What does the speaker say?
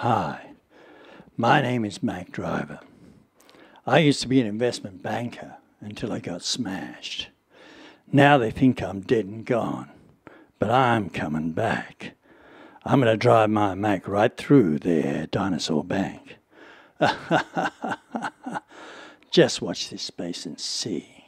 Hi, my name is Mack Driver. I used to be an investment banker until I got smashed. Now they think I'm dead and gone, but I'm coming back. I'm going to drive my Mack right through their dinosaur bank. Just watch this space and see.